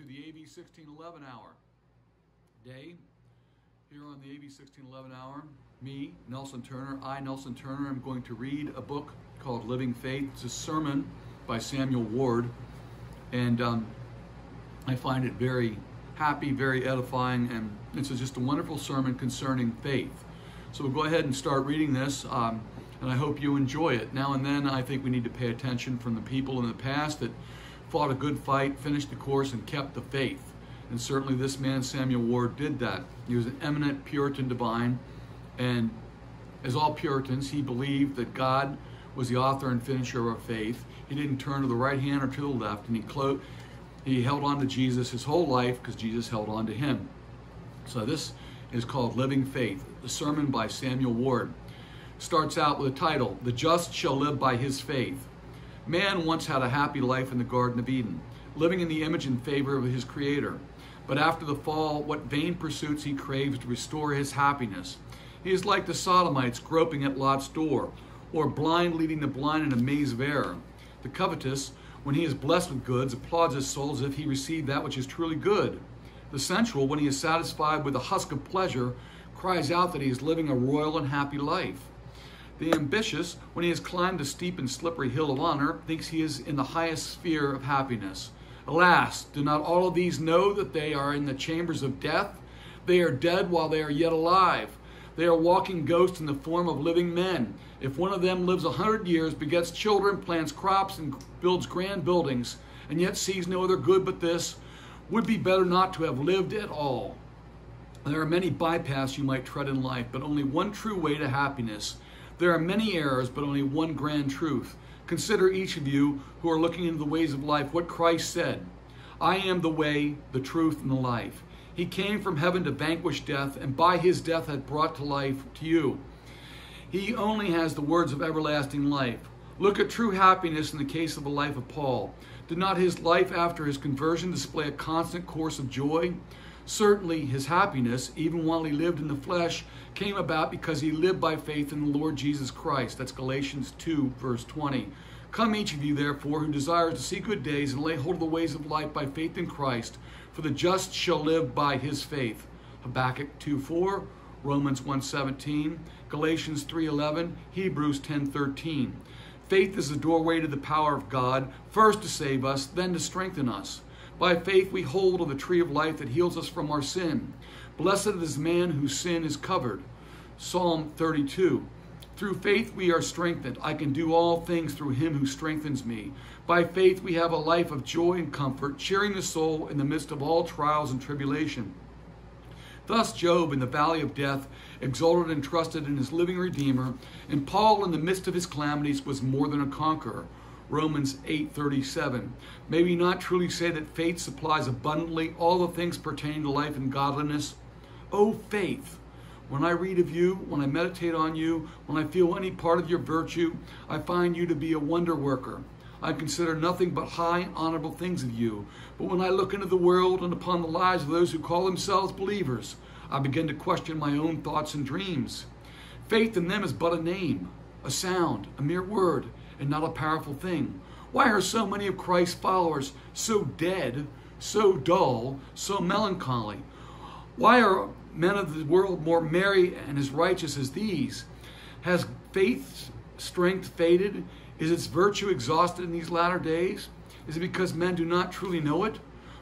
to the AV 1611 hour. Day, here on the AV 1611 hour, me, Nelson Turner, I, Nelson Turner, am going to read a book called Living Faith. It's a sermon by Samuel Ward, and um, I find it very happy, very edifying, and it's just a wonderful sermon concerning faith. So we'll go ahead and start reading this, um, and I hope you enjoy it. Now and then, I think we need to pay attention from the people in the past that fought a good fight, finished the course, and kept the faith. And certainly this man, Samuel Ward, did that. He was an eminent Puritan divine, and as all Puritans, he believed that God was the author and finisher of our faith. He didn't turn to the right hand or to the left, and he, clo- he held on to Jesus his whole life because Jesus held on to him. So this is called Living Faith, the sermon by Samuel Ward. Starts out with a title, The Just Shall Live by His Faith. Man once had a happy life in the Garden of Eden, living in the image and favor of his Creator. But after the fall, what vain pursuits he craves to restore his happiness. He is like the Sodomites groping at Lot's door, or blind leading the blind in a maze of error. The covetous, when he is blessed with goods, applauds his soul as if he received that which is truly good. The sensual, when he is satisfied with a husk of pleasure, cries out that he is living a royal and happy life. The ambitious, when he has climbed a steep and slippery hill of honor, thinks he is in the highest sphere of happiness. Alas, do not all of these know that they are in the chambers of death? They are dead while they are yet alive. They are walking ghosts in the form of living men. If one of them lives a hundred years, begets children, plants crops, and builds grand buildings, and yet sees no other good but this, would be better not to have lived at all. There are many bypaths you might tread in life, but only one true way to happiness. There are many errors, but only one grand truth. Consider each of you who are looking into the ways of life what Christ said I am the way, the truth, and the life. He came from heaven to vanquish death, and by his death had brought to life to you. He only has the words of everlasting life. Look at true happiness in the case of the life of Paul. Did not his life after his conversion display a constant course of joy? Certainly, his happiness, even while he lived in the flesh, came about because he lived by faith in the Lord Jesus Christ. That's Galatians 2, verse 20. Come, each of you, therefore, who desires to see good days and lay hold of the ways of life by faith in Christ, for the just shall live by his faith. Habakkuk 2, 4, Romans 1, 17, Galatians 3, 11, Hebrews 10, 13. Faith is the doorway to the power of God, first to save us, then to strengthen us. By faith we hold of the tree of life that heals us from our sin. Blessed is man whose sin is covered. Psalm 32. Through faith we are strengthened. I can do all things through him who strengthens me. By faith we have a life of joy and comfort, cheering the soul in the midst of all trials and tribulation. Thus Job in the valley of death exalted and trusted in his living Redeemer, and Paul in the midst of his calamities was more than a conqueror. Romans 8:37. May we not truly say that faith supplies abundantly all the things pertaining to life and godliness? O faith, when I read of you, when I meditate on you, when I feel any part of your virtue, I find you to be a wonder worker. I consider nothing but high and honorable things of you. But when I look into the world and upon the lives of those who call themselves believers, I begin to question my own thoughts and dreams. Faith in them is but a name, a sound, a mere word, and not a powerful thing. Why are so many of Christ's followers so dead, so dull, so melancholy? Why are men of the world more merry and as righteous as these? Has faith's strength faded? Is its virtue exhausted in these latter days? Is it because men do not truly know it?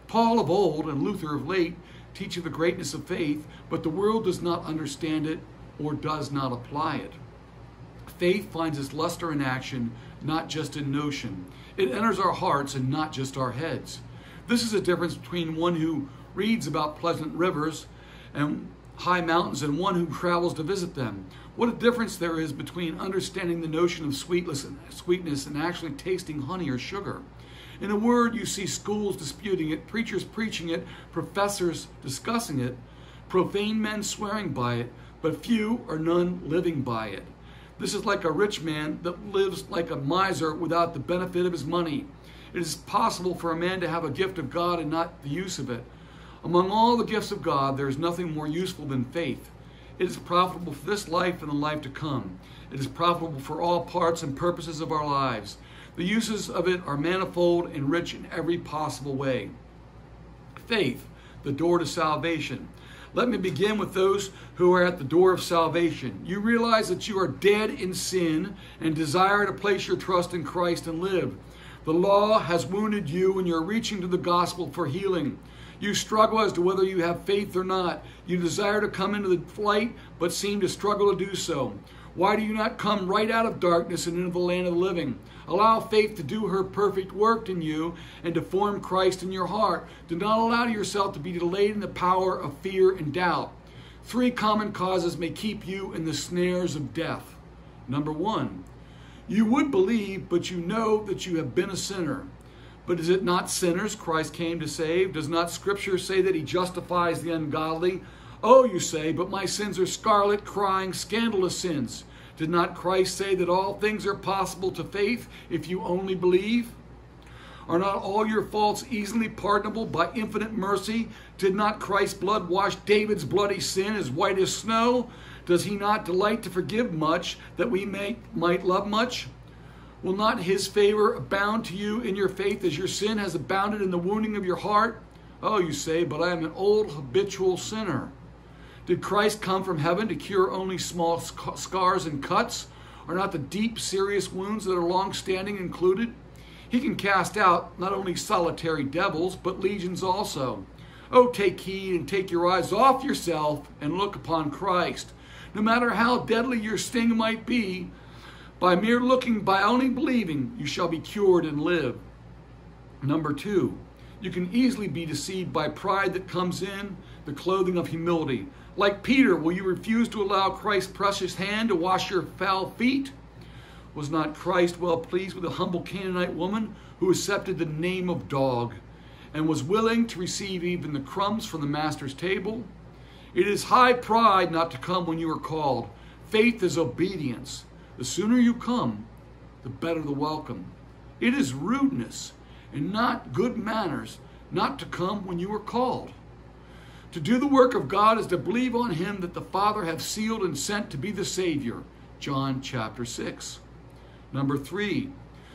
Paul of old and Luther of late teach of the greatness of faith, but the world does not understand it or does not apply it. Faith finds its luster in action, not just in notion. It enters our hearts and not just our heads. This is a difference between one who reads about pleasant rivers and high mountains and one who travels to visit them. What a difference there is between understanding the notion of sweetness and, sweetness and actually tasting honey or sugar. In a word, you see schools disputing it, preachers preaching it, professors discussing it, profane men swearing by it, but few or none living by it. This is like a rich man that lives like a miser without the benefit of his money. It is possible for a man to have a gift of God and not the use of it. Among all the gifts of God, there is nothing more useful than faith. It is profitable for this life and the life to come. It is profitable for all parts and purposes of our lives. The uses of it are manifold and rich in every possible way. faith, the door to salvation. Let me begin with those who are at the door of salvation. You realize that you are dead in sin and desire to place your trust in Christ and live. The law has wounded you and you're reaching to the gospel for healing. You struggle as to whether you have faith or not. You desire to come into the light, but seem to struggle to do so. Why do you not come right out of darkness and into the land of the living? Allow faith to do her perfect work in you and to form Christ in your heart. Do not allow yourself to be delayed in the power of fear and doubt. Three common causes may keep you in the snares of death. Number one, you would believe, but you know that you have been a sinner. But is it not sinners Christ came to save? Does not Scripture say that he justifies the ungodly? Oh, you say, but my sins are scarlet, crying, scandalous sins. Did not Christ say that all things are possible to faith if you only believe? Are not all your faults easily pardonable by infinite mercy? Did not Christ's blood wash David's bloody sin as white as snow? Does he not delight to forgive much that we may, might love much? Will not his favor abound to you in your faith as your sin has abounded in the wounding of your heart? Oh, you say, but I am an old habitual sinner. Did Christ come from heaven to cure only small scars and cuts? Are not the deep, serious wounds that are long standing included? He can cast out not only solitary devils, but legions also. Oh, take heed and take your eyes off yourself and look upon Christ. No matter how deadly your sting might be, by mere looking, by only believing, you shall be cured and live. Number two, you can easily be deceived by pride that comes in the clothing of humility. Like Peter, will you refuse to allow Christ's precious hand to wash your foul feet? Was not Christ well pleased with a humble Canaanite woman who accepted the name of dog and was willing to receive even the crumbs from the master's table? It is high pride not to come when you are called. Faith is obedience. The sooner you come, the better the welcome. It is rudeness and not good manners not to come when you are called. To do the work of God is to believe on him that the Father hath sealed and sent to be the Savior. John chapter 6. Number 3.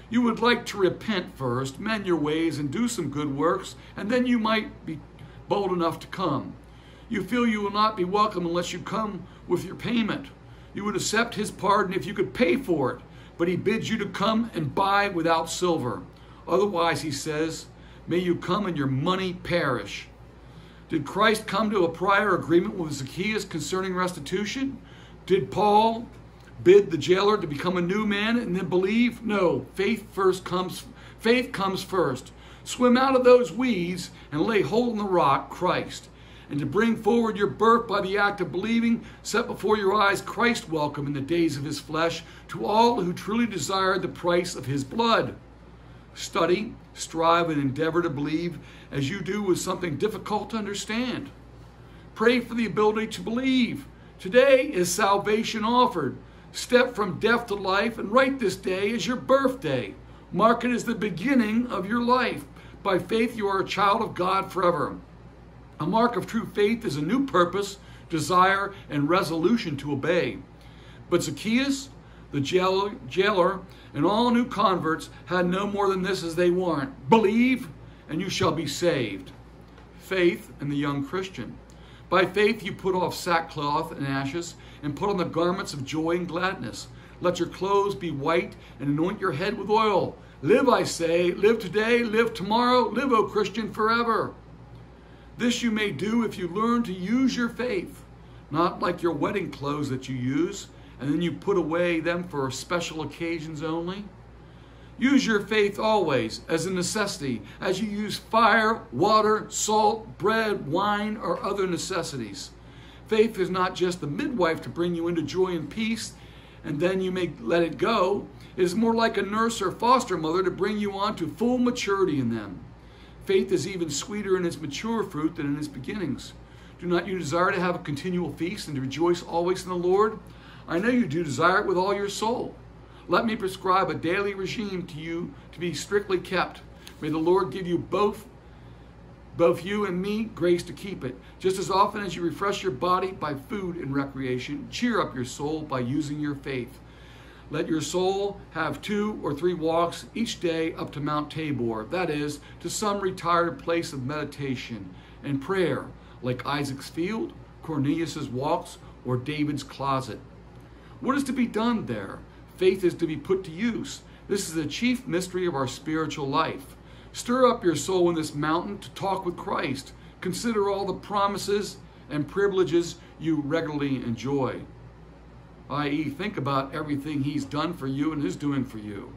You would like to repent first, mend your ways, and do some good works, and then you might be bold enough to come. You feel you will not be welcome unless you come with your payment. You would accept his pardon if you could pay for it, but he bids you to come and buy without silver. Otherwise, he says, may you come and your money perish. Did Christ come to a prior agreement with Zacchaeus concerning restitution? Did Paul bid the jailer to become a new man and then believe? No, faith first comes faith comes first. Swim out of those weeds and lay hold on the rock, Christ and to bring forward your birth by the act of believing, set before your eyes Christ welcome in the days of his flesh to all who truly desire the price of his blood. Study, strive, and endeavor to believe as you do with something difficult to understand. Pray for the ability to believe. Today is salvation offered. Step from death to life and write this day as your birthday. Mark it as the beginning of your life. By faith, you are a child of God forever. A mark of true faith is a new purpose, desire, and resolution to obey. But Zacchaeus, the jailer, jailer, and all new converts had no more than this as they want believe, and you shall be saved. Faith in the young Christian. By faith you put off sackcloth and ashes, and put on the garments of joy and gladness. Let your clothes be white, and anoint your head with oil. Live, I say, live today, live tomorrow, live, O Christian, forever. This you may do if you learn to use your faith, not like your wedding clothes that you use and then you put away them for special occasions only. Use your faith always as a necessity, as you use fire, water, salt, bread, wine, or other necessities. Faith is not just the midwife to bring you into joy and peace, and then you may let it go. It is more like a nurse or foster mother to bring you on to full maturity in them. Faith is even sweeter in its mature fruit than in its beginnings. Do not you desire to have a continual feast and to rejoice always in the Lord? I know you do desire it with all your soul. Let me prescribe a daily regime to you to be strictly kept. May the Lord give you both both you and me grace to keep it. Just as often as you refresh your body by food and recreation, cheer up your soul by using your faith. Let your soul have two or three walks each day up to Mount Tabor, that is, to some retired place of meditation and prayer, like Isaac's field, Cornelius's walks, or David's closet. What is to be done there? Faith is to be put to use. This is the chief mystery of our spiritual life. Stir up your soul in this mountain to talk with Christ. Consider all the promises and privileges you regularly enjoy i.e., think about everything He's done for you and is doing for you.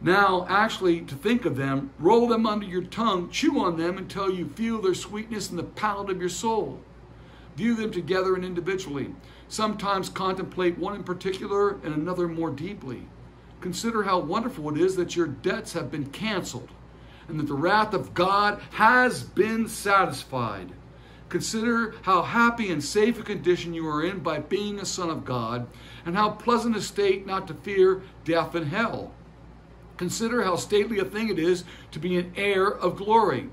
Now, actually, to think of them, roll them under your tongue, chew on them until you feel their sweetness in the palate of your soul. View them together and individually. Sometimes contemplate one in particular and another more deeply. Consider how wonderful it is that your debts have been canceled and that the wrath of God has been satisfied. Consider how happy and safe a condition you are in by being a son of God, and how pleasant a state not to fear death and hell. Consider how stately a thing it is to be an heir of glory.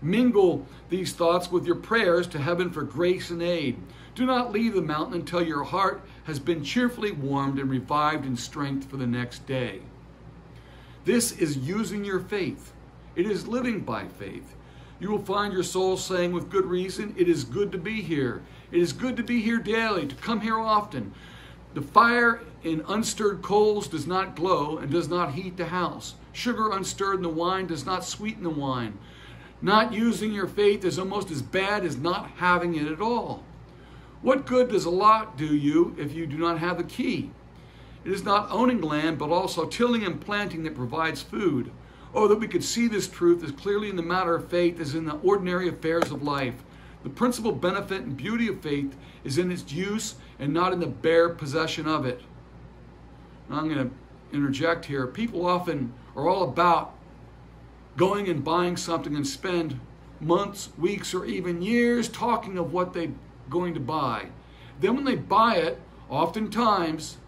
Mingle these thoughts with your prayers to heaven for grace and aid. Do not leave the mountain until your heart has been cheerfully warmed and revived in strength for the next day. This is using your faith. It is living by faith. You will find your soul saying with good reason, It is good to be here. It is good to be here daily, to come here often. The fire in unstirred coals does not glow and does not heat the house. Sugar unstirred in the wine does not sweeten the wine. Not using your faith is almost as bad as not having it at all. What good does a lock do you if you do not have the key? It is not owning land, but also tilling and planting that provides food. Oh, that we could see this truth as clearly in the matter of faith as in the ordinary affairs of life. The principal benefit and beauty of faith is in its use and not in the bare possession of it. I'm going to interject here. People often are all about going and buying something and spend months, weeks, or even years talking of what they're going to buy. Then, when they buy it, oftentimes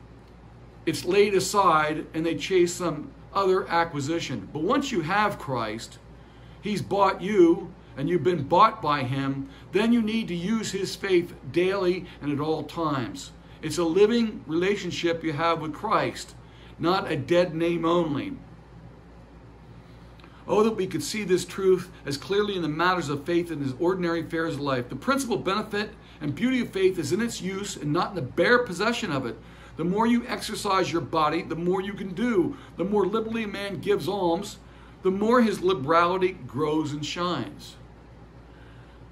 it's laid aside and they chase some other acquisition. But once you have Christ, He's bought you and you've been bought by Him, then you need to use His faith daily and at all times. It's a living relationship you have with Christ, not a dead name only. Oh, that we could see this truth as clearly in the matters of faith in His ordinary affairs of life. The principal benefit and beauty of faith is in its use and not in the bare possession of it. The more you exercise your body, the more you can do. The more liberally a man gives alms, the more his liberality grows and shines.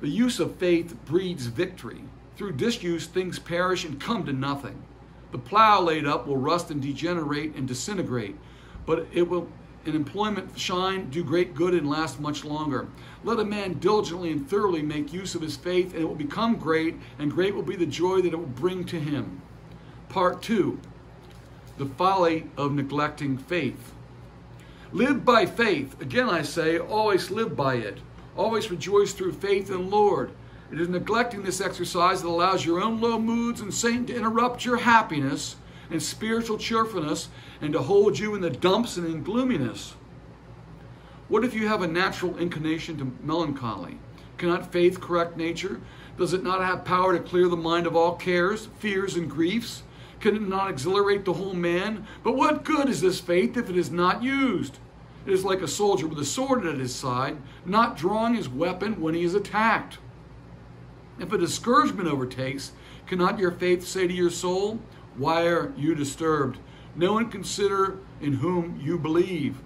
The use of faith breeds victory. Through disuse, things perish and come to nothing. The plow laid up will rust and degenerate and disintegrate, but it will in employment shine, do great good, and last much longer. Let a man diligently and thoroughly make use of his faith, and it will become great, and great will be the joy that it will bring to him. Part 2 The Folly of Neglecting Faith. Live by faith. Again, I say, always live by it. Always rejoice through faith in the Lord. It is neglecting this exercise that allows your own low moods and Satan to interrupt your happiness and spiritual cheerfulness and to hold you in the dumps and in gloominess. What if you have a natural inclination to melancholy? Cannot faith correct nature? Does it not have power to clear the mind of all cares, fears, and griefs? Can it not exhilarate the whole man? But what good is this faith if it is not used? It is like a soldier with a sword at his side, not drawing his weapon when he is attacked. If a discouragement overtakes, cannot your faith say to your soul, Why are you disturbed? No one consider in whom you believe.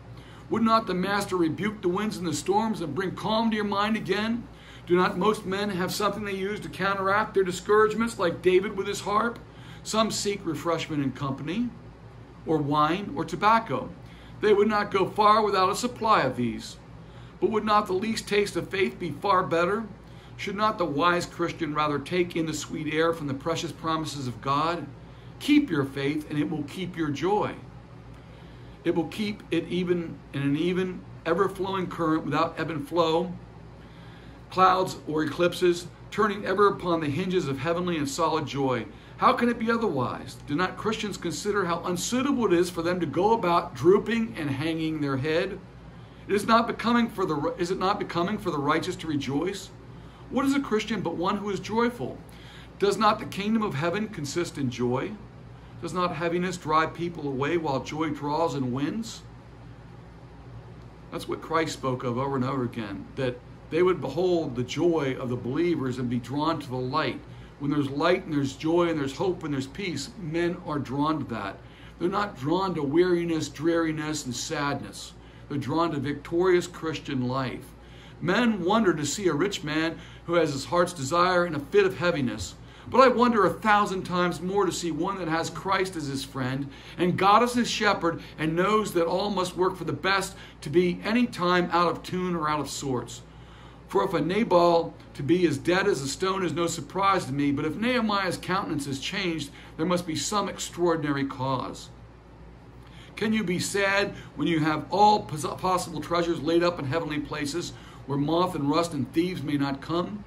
Would not the Master rebuke the winds and the storms and bring calm to your mind again? Do not most men have something they use to counteract their discouragements, like David with his harp? Some seek refreshment in company, or wine, or tobacco. They would not go far without a supply of these. But would not the least taste of faith be far better? Should not the wise Christian rather take in the sweet air from the precious promises of God? Keep your faith, and it will keep your joy. It will keep it even in an even, ever flowing current without ebb and flow, clouds or eclipses, turning ever upon the hinges of heavenly and solid joy. How can it be otherwise? Do not Christians consider how unsuitable it is for them to go about drooping and hanging their head? It is not becoming for the is it not becoming for the righteous to rejoice? What is a Christian but one who is joyful? Does not the kingdom of heaven consist in joy? Does not heaviness drive people away while joy draws and wins? That's what Christ spoke of over and over again, that they would behold the joy of the believers and be drawn to the light. When there's light and there's joy and there's hope and there's peace, men are drawn to that. They're not drawn to weariness, dreariness, and sadness. They're drawn to victorious Christian life. Men wonder to see a rich man who has his heart's desire in a fit of heaviness. But I wonder a thousand times more to see one that has Christ as his friend and God as his shepherd and knows that all must work for the best to be any time out of tune or out of sorts. For if a Nabal to be as dead as a stone is no surprise to me, but if Nehemiah's countenance is changed, there must be some extraordinary cause. Can you be sad when you have all possible treasures laid up in heavenly places where moth and rust and thieves may not come?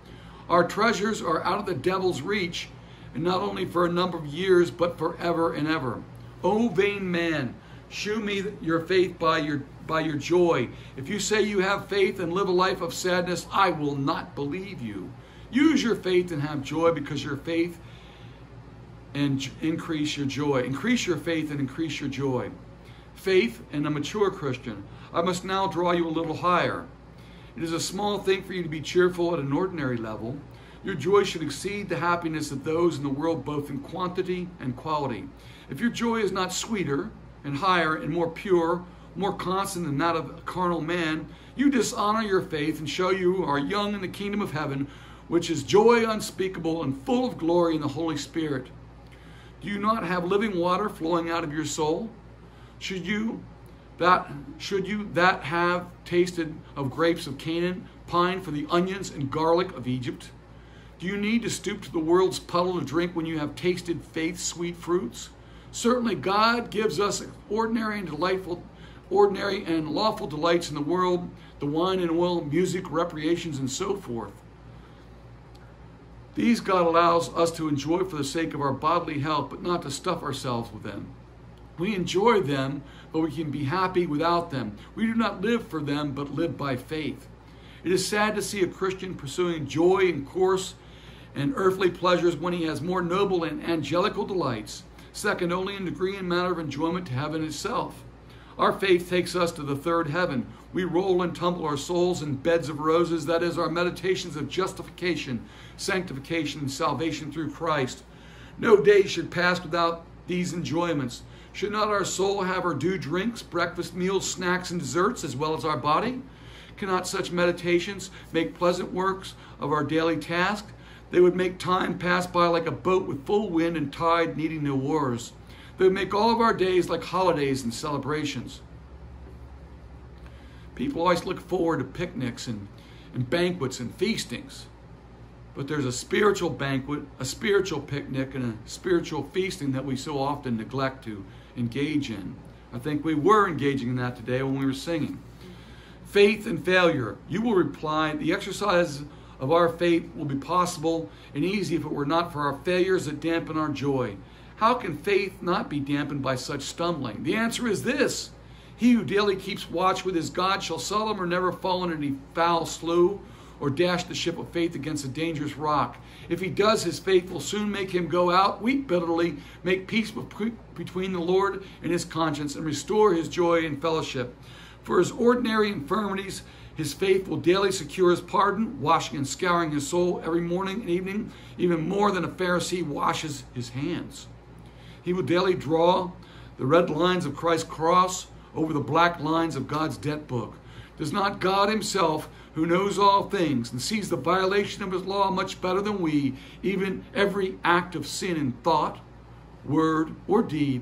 Our treasures are out of the devil's reach, and not only for a number of years, but forever and ever. O vain man, shew me your faith by your by your joy. If you say you have faith and live a life of sadness, I will not believe you. Use your faith and have joy because your faith and increase your joy. Increase your faith and increase your joy. Faith and a mature Christian. I must now draw you a little higher. It is a small thing for you to be cheerful at an ordinary level. Your joy should exceed the happiness of those in the world, both in quantity and quality. If your joy is not sweeter and higher and more pure, more constant than that of carnal man, you dishonor your faith and show you are young in the kingdom of heaven, which is joy unspeakable and full of glory in the Holy Spirit. Do you not have living water flowing out of your soul? Should you that should you that have tasted of grapes of Canaan, pine for the onions and garlic of Egypt? Do you need to stoop to the world's puddle to drink when you have tasted faith's sweet fruits? Certainly God gives us ordinary and delightful ordinary and lawful delights in the world, the wine and oil, music, recreations, and so forth. These God allows us to enjoy for the sake of our bodily health, but not to stuff ourselves with them. We enjoy them, but we can be happy without them. We do not live for them, but live by faith. It is sad to see a Christian pursuing joy and coarse and earthly pleasures when he has more noble and angelical delights, second only in degree and manner of enjoyment to heaven itself. Our faith takes us to the third heaven. We roll and tumble our souls in beds of roses. That is our meditations of justification, sanctification, and salvation through Christ. No day should pass without these enjoyments. Should not our soul have her due drinks, breakfast, meals, snacks, and desserts, as well as our body? Cannot such meditations make pleasant works of our daily task? They would make time pass by like a boat with full wind and tide needing no oars. They would make all of our days like holidays and celebrations. People always look forward to picnics and, and banquets and feastings. But there's a spiritual banquet, a spiritual picnic, and a spiritual feasting that we so often neglect to engage in. I think we were engaging in that today when we were singing. Faith and failure. You will reply, the exercise of our faith will be possible and easy if it were not for our failures that dampen our joy. How can faith not be dampened by such stumbling? The answer is this He who daily keeps watch with his God shall seldom or never fall in any foul slough or dash the ship of faith against a dangerous rock. If he does, his faith will soon make him go out, weep bitterly, make peace between the Lord and his conscience, and restore his joy and fellowship. For his ordinary infirmities, his faith will daily secure his pardon, washing and scouring his soul every morning and evening, even more than a Pharisee washes his hands. He will daily draw the red lines of Christ's cross over the black lines of God's debt book. Does not God Himself, who knows all things and sees the violation of His law much better than we, even every act of sin in thought, word, or deed,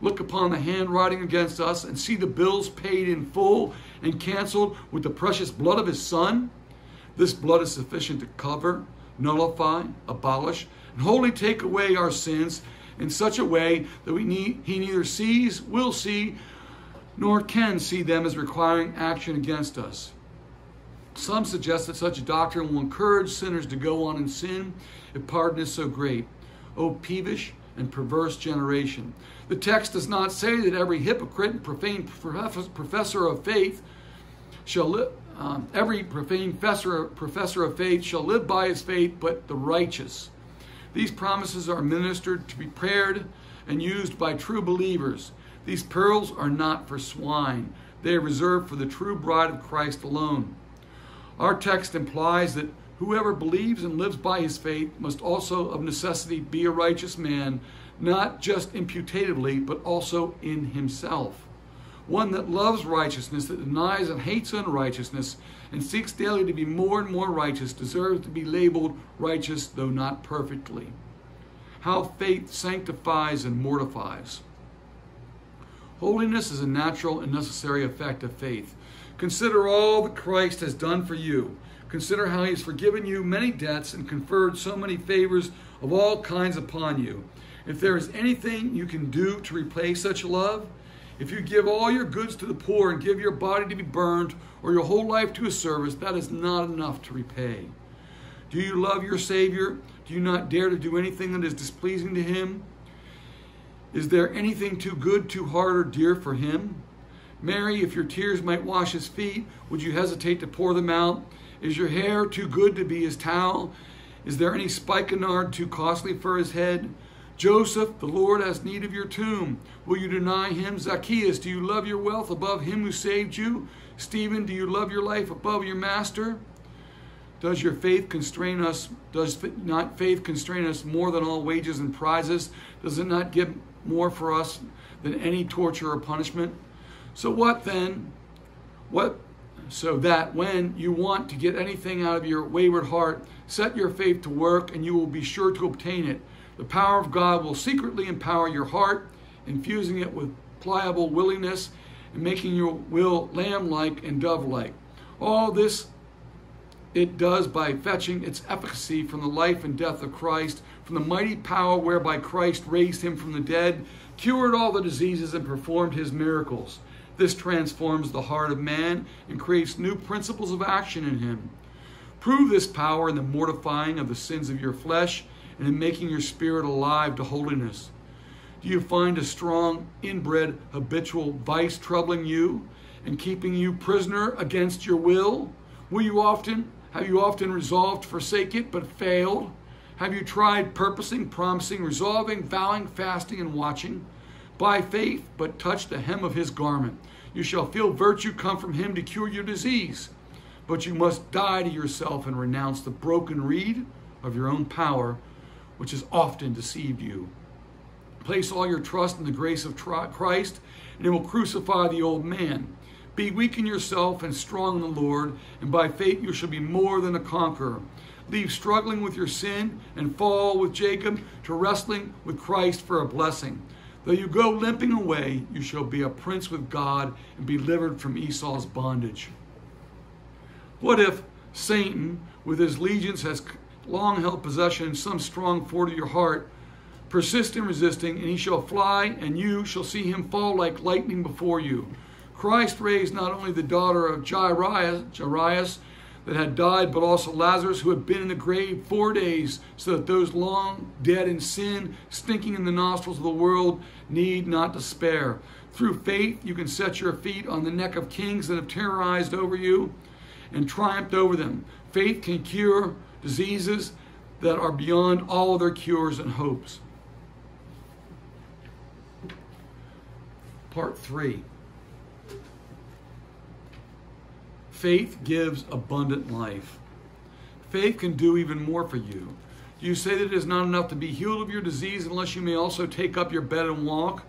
look upon the handwriting against us and see the bills paid in full and canceled with the precious blood of His Son? This blood is sufficient to cover, nullify, abolish, and wholly take away our sins in such a way that we need, he neither sees, will see, nor can see them as requiring action against us. Some suggest that such a doctrine will encourage sinners to go on in sin if pardon is so great. O peevish and perverse generation. The text does not say that every hypocrite and profane professor of faith shall live. Um, every profane professor, professor of faith shall live by his faith, but the righteous these promises are ministered to be prayed and used by true believers. These pearls are not for swine, they are reserved for the true bride of Christ alone. Our text implies that whoever believes and lives by his faith must also of necessity be a righteous man, not just imputatively, but also in himself. One that loves righteousness, that denies and hates unrighteousness, and seeks daily to be more and more righteous, deserves to be labeled righteous, though not perfectly. How faith sanctifies and mortifies. Holiness is a natural and necessary effect of faith. Consider all that Christ has done for you. Consider how he has forgiven you many debts and conferred so many favors of all kinds upon you. If there is anything you can do to repay such love, if you give all your goods to the poor and give your body to be burned or your whole life to a service, that is not enough to repay. Do you love your Savior? Do you not dare to do anything that is displeasing to Him? Is there anything too good, too hard, or dear for Him? Mary, if your tears might wash His feet, would you hesitate to pour them out? Is your hair too good to be His towel? Is there any spikenard too costly for His head? Joseph, the Lord has need of your tomb. Will you deny him? Zacchaeus, do you love your wealth above him who saved you? Stephen, do you love your life above your master? Does your faith constrain us? Does not faith constrain us more than all wages and prizes? Does it not give more for us than any torture or punishment? So what then? What so that when you want to get anything out of your wayward heart, set your faith to work and you will be sure to obtain it. The power of God will secretly empower your heart, infusing it with pliable willingness and making your will lamb like and dove like. All this it does by fetching its efficacy from the life and death of Christ, from the mighty power whereby Christ raised him from the dead, cured all the diseases, and performed his miracles. This transforms the heart of man and creates new principles of action in him. Prove this power in the mortifying of the sins of your flesh and in making your spirit alive to holiness? Do you find a strong, inbred, habitual vice troubling you and keeping you prisoner against your will? Will you often have you often resolved to forsake it but failed? Have you tried purposing, promising, resolving, vowing, fasting, and watching? By faith, but touch the hem of his garment. You shall feel virtue come from him to cure your disease. But you must die to yourself and renounce the broken reed of your own power which has often deceived you. Place all your trust in the grace of Christ, and it will crucify the old man. Be weak in yourself and strong in the Lord, and by faith you shall be more than a conqueror. Leave struggling with your sin and fall with Jacob to wrestling with Christ for a blessing. Though you go limping away, you shall be a prince with God and be delivered from Esau's bondage. What if Satan, with his legions, has long held possession in some strong fort of your heart. Persist in resisting, and he shall fly, and you shall see him fall like lightning before you. Christ raised not only the daughter of Jairus, Jairus that had died, but also Lazarus, who had been in the grave four days, so that those long dead in sin, stinking in the nostrils of the world, need not despair. Through faith, you can set your feet on the neck of kings that have terrorized over you and triumphed over them. Faith can cure diseases that are beyond all other cures and hopes. Part three Faith gives abundant life. Faith can do even more for you. Do you say that it is not enough to be healed of your disease unless you may also take up your bed and walk?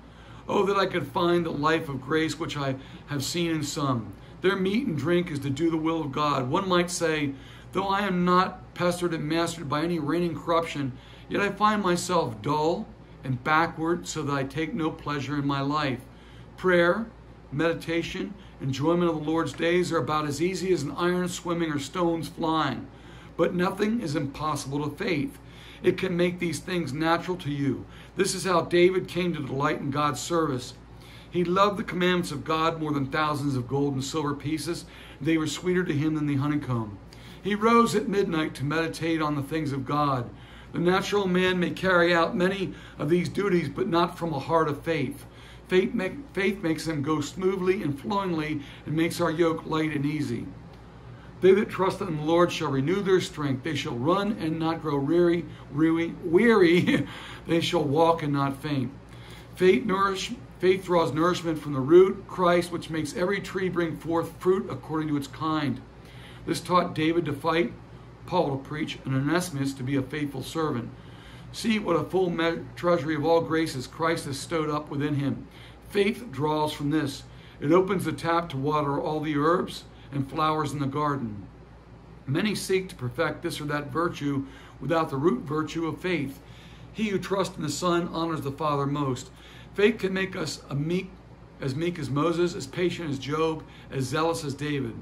Oh, that I could find the life of grace which I have seen in some. Their meat and drink is to do the will of God. One might say, Though I am not pestered and mastered by any reigning corruption, yet I find myself dull and backward so that I take no pleasure in my life. Prayer, meditation, enjoyment of the Lord's days are about as easy as an iron swimming or stones flying. But nothing is impossible to faith. It can make these things natural to you. This is how David came to delight in God's service. He loved the commandments of God more than thousands of gold and silver pieces. They were sweeter to him than the honeycomb. He rose at midnight to meditate on the things of God. The natural man may carry out many of these duties, but not from a heart of faith. Faith, make, faith makes them go smoothly and flowingly and makes our yoke light and easy. They that trust in the Lord shall renew their strength. They shall run and not grow weary. Weary, weary. they shall walk and not faint. Faith, nourish, faith draws nourishment from the root, Christ, which makes every tree bring forth fruit according to its kind. This taught David to fight, Paul to preach, and Onesimus to be a faithful servant. See what a full treasury of all graces Christ has stowed up within him. Faith draws from this. It opens the tap to water all the herbs and flowers in the garden. Many seek to perfect this or that virtue without the root virtue of faith. He who trusts in the Son honors the Father most. Faith can make us meek, as meek as Moses, as patient as Job, as zealous as David.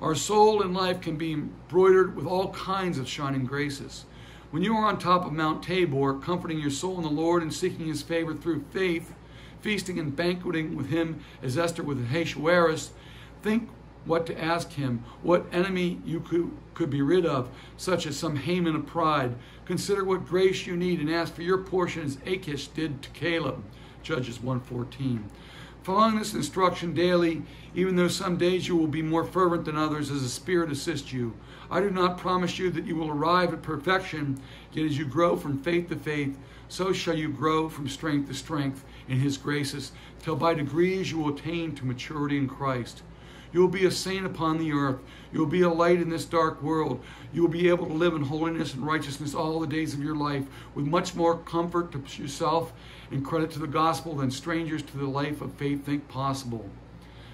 Our soul and life can be embroidered with all kinds of shining graces. When you are on top of Mount Tabor, comforting your soul in the Lord and seeking his favor through faith, feasting and banqueting with him as Esther with Ahasuerus, think what to ask him, what enemy you could, could be rid of, such as some Haman of pride. Consider what grace you need and ask for your portion as Achish did to Caleb. Judges 114. Following this instruction daily, even though some days you will be more fervent than others as the Spirit assists you. I do not promise you that you will arrive at perfection, yet as you grow from faith to faith, so shall you grow from strength to strength in His graces, till by degrees you will attain to maturity in Christ. You will be a saint upon the earth. You will be a light in this dark world. You will be able to live in holiness and righteousness all the days of your life with much more comfort to yourself and credit to the gospel than strangers to the life of faith think possible.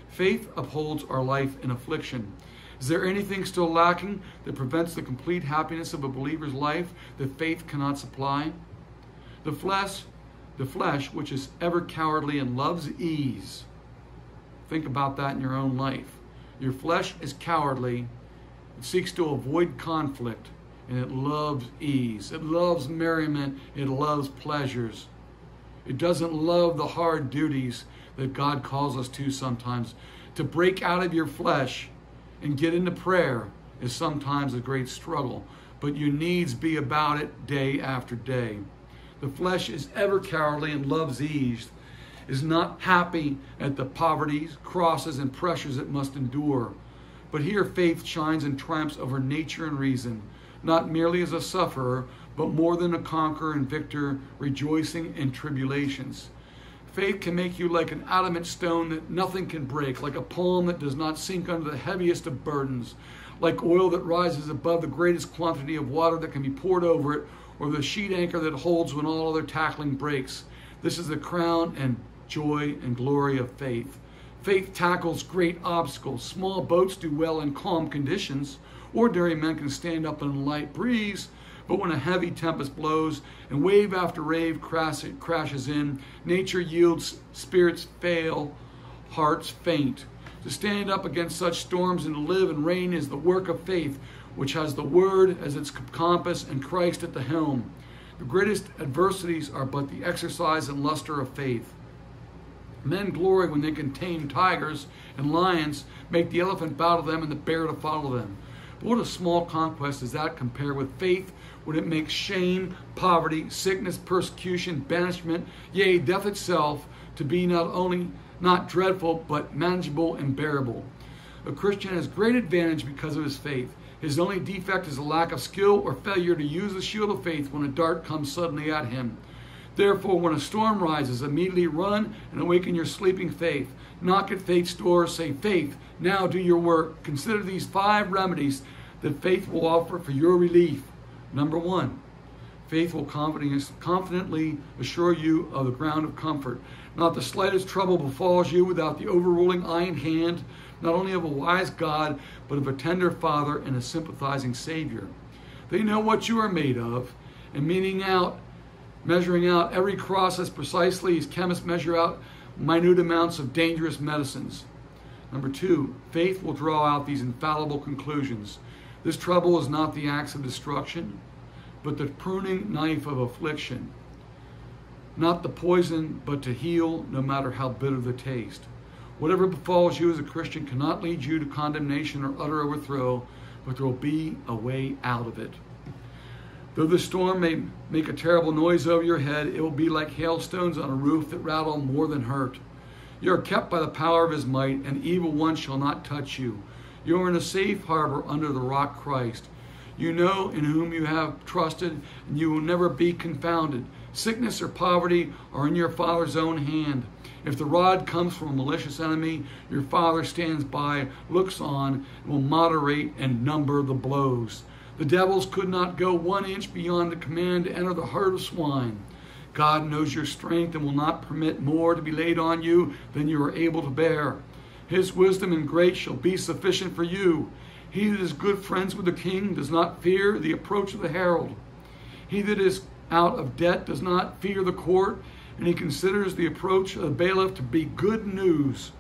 Faith upholds our life in affliction. Is there anything still lacking that prevents the complete happiness of a believer's life that faith cannot supply? The flesh, the flesh, which is ever cowardly and loves ease, Think about that in your own life. Your flesh is cowardly, it seeks to avoid conflict, and it loves ease. It loves merriment, it loves pleasures. It doesn't love the hard duties that God calls us to sometimes. To break out of your flesh and get into prayer is sometimes a great struggle, but you needs be about it day after day. The flesh is ever cowardly and loves ease is not happy at the poverties, crosses, and pressures it must endure. But here faith shines and triumphs over nature and reason, not merely as a sufferer, but more than a conqueror and victor, rejoicing in tribulations. Faith can make you like an adamant stone that nothing can break, like a palm that does not sink under the heaviest of burdens, like oil that rises above the greatest quantity of water that can be poured over it, or the sheet anchor that holds when all other tackling breaks. This is the crown and joy, and glory of faith. Faith tackles great obstacles. Small boats do well in calm conditions. Ordinary men can stand up in a light breeze, but when a heavy tempest blows and wave after wave crashes in, nature yields, spirits fail, hearts faint. To stand up against such storms and to live and reign is the work of faith, which has the Word as its compass and Christ at the helm. The greatest adversities are but the exercise and luster of faith. Men glory when they can tame tigers and lions, make the elephant bow to them and the bear to follow them. But what a small conquest does that compare with faith when it makes shame, poverty, sickness, persecution, banishment, yea, death itself to be not only not dreadful, but manageable and bearable. A Christian has great advantage because of his faith. His only defect is a lack of skill or failure to use the shield of faith when a dart comes suddenly at him. Therefore, when a storm rises, immediately run and awaken your sleeping faith. Knock at faith's door, say, Faith, now do your work. Consider these five remedies that faith will offer for your relief. Number one, faith will confidently assure you of the ground of comfort. Not the slightest trouble befalls you without the overruling iron hand, not only of a wise God, but of a tender Father and a sympathizing Savior. They know what you are made of, and meaning out measuring out every process precisely as chemists measure out minute amounts of dangerous medicines. Number two, faith will draw out these infallible conclusions. This trouble is not the axe of destruction, but the pruning knife of affliction. Not the poison, but to heal, no matter how bitter the taste. Whatever befalls you as a Christian cannot lead you to condemnation or utter overthrow, but there will be a way out of it. Though the storm may make a terrible noise over your head, it will be like hailstones on a roof that rattle more than hurt. You are kept by the power of his might, and evil one shall not touch you. You are in a safe harbor under the rock Christ. You know in whom you have trusted, and you will never be confounded. Sickness or poverty are in your Father's own hand. If the rod comes from a malicious enemy, your Father stands by, looks on, and will moderate and number the blows. The devils could not go one inch beyond the command to enter the heart of swine. God knows your strength and will not permit more to be laid on you than you are able to bear. His wisdom and grace shall be sufficient for you. He that is good friends with the king does not fear the approach of the herald. He that is out of debt does not fear the court, and he considers the approach of the bailiff to be good news.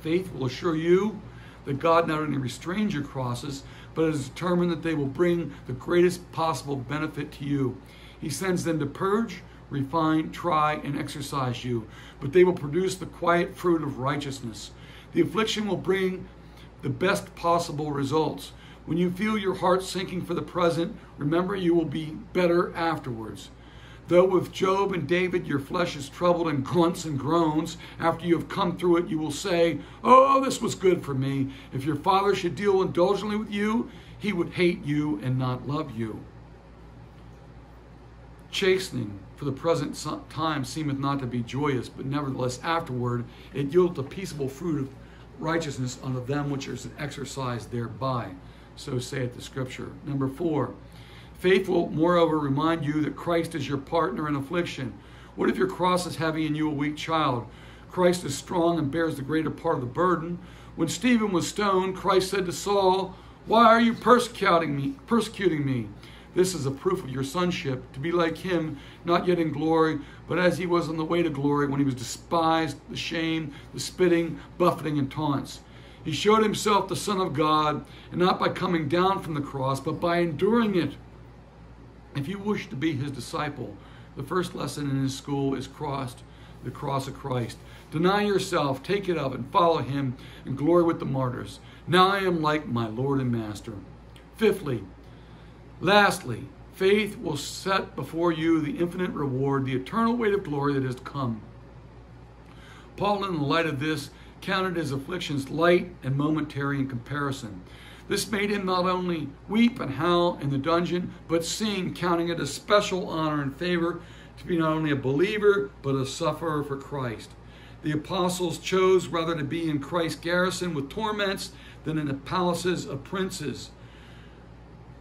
Faith will assure you that God not only restrains your crosses, but is determined that they will bring the greatest possible benefit to you. He sends them to purge, refine, try, and exercise you, but they will produce the quiet fruit of righteousness. The affliction will bring the best possible results. When you feel your heart sinking for the present, remember you will be better afterwards. Though with Job and David your flesh is troubled and grunts and groans, after you have come through it, you will say, Oh, this was good for me. If your father should deal indulgently with you, he would hate you and not love you. Chastening for the present time seemeth not to be joyous, but nevertheless afterward it yieldeth a peaceable fruit of righteousness unto them which are exercised thereby. So saith the scripture. Number four, faith will moreover remind you that Christ is your partner in affliction. What if your cross is heavy and you a weak child? Christ is strong and bears the greater part of the burden. When Stephen was stoned, Christ said to Saul, Why are you persecuting me? Persecuting me? This is a proof of your sonship, to be like him, not yet in glory, but as he was on the way to glory when he was despised, the shame, the spitting, buffeting, and taunts. He showed himself the Son of God, and not by coming down from the cross, but by enduring it. If you wish to be his disciple, the first lesson in his school is crossed, the cross of Christ. Deny yourself, take it up, and follow him, and glory with the martyrs. Now I am like my Lord and Master. Fifthly, lastly, faith will set before you the infinite reward, the eternal weight of glory that is to come. Paul, in the light of this, counted his afflictions light and momentary in comparison. This made him not only weep and howl in the dungeon, but sing, counting it a special honor and favor to be not only a believer, but a sufferer for Christ. The apostles chose rather to be in Christ's garrison with torments than in the palaces of princes.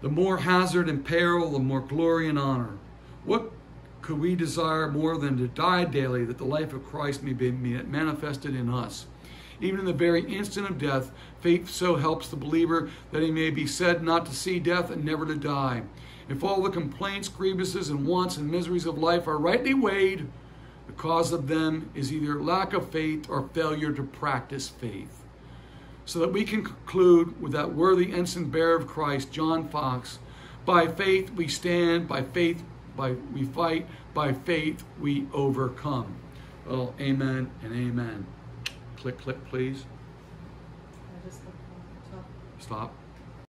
The more hazard and peril, the more glory and honor. What could we desire more than to die daily that the life of Christ may be manifested in us? Even in the very instant of death, faith so helps the believer that he may be said not to see death and never to die. If all the complaints, grievances, and wants and miseries of life are rightly weighed, the cause of them is either lack of faith or failure to practice faith. So that we can conclude with that worthy ensign bearer of Christ, John Fox, by faith we stand, by faith by we fight, by faith we overcome. Well, amen and amen. Click, click, please. Stop.